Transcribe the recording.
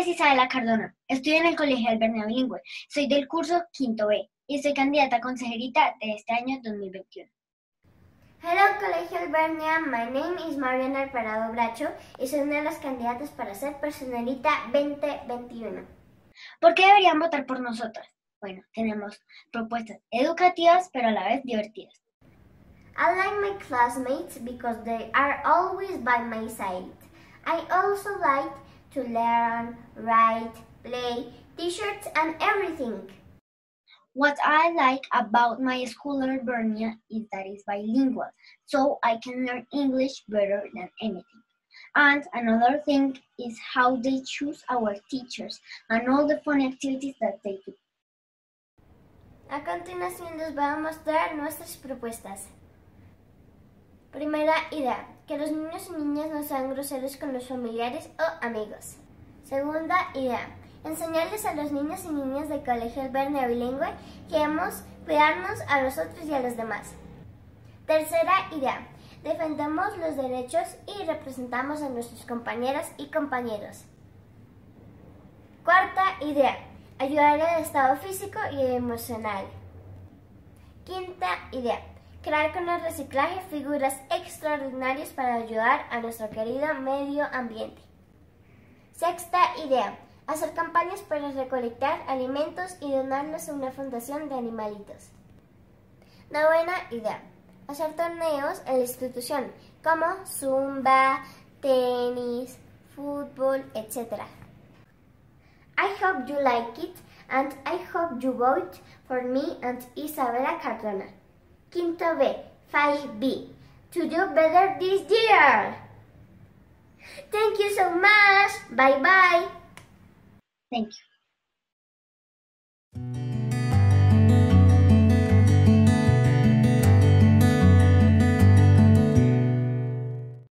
nombre es Isabela Cardona. Estudio en el Colegio Albernia Bilingüe. Soy del curso quinto B y soy candidata a consejerita de este año 2021. Hello Colegio Albernia, my name is Mariana Alvarado Bracho y soy una de las candidatas para ser personalita 2021. ¿Por qué deberían votar por nosotras? Bueno, tenemos propuestas educativas pero a la vez divertidas. I like my classmates because they are always by my side. I also like to learn, write, play, t-shirts and everything. What I like about my school in Albernia is that it's bilingual, so I can learn English better than anything. And another thing is how they choose our teachers and all the fun activities that they do. A continuación les voy a mostrar nuestras propuestas. Primera idea, que los niños y niñas no sean groseros con los familiares o amigos. Segunda idea, enseñarles a los niños y niñas del Colegio Albernia Bilingüe que hemos cuidarnos a nosotros y a los demás. Tercera idea, defendemos los derechos y representamos a nuestros compañeras y compañeros. Cuarta idea, ayudar al estado físico y emocional. Quinta idea, crear con el reciclaje figuras extraordinarias para ayudar a nuestro querido medio ambiente. Sexta idea, hacer campañas para recolectar alimentos y donarlos a una fundación de animalitos. Novena idea, hacer torneos en la institución como zumba, tenis, fútbol, etc. I hope you like it and I hope you vote for me and Isabella Cardona. B, 5B, to do better this year. Thank you so much. Bye bye. Thank you.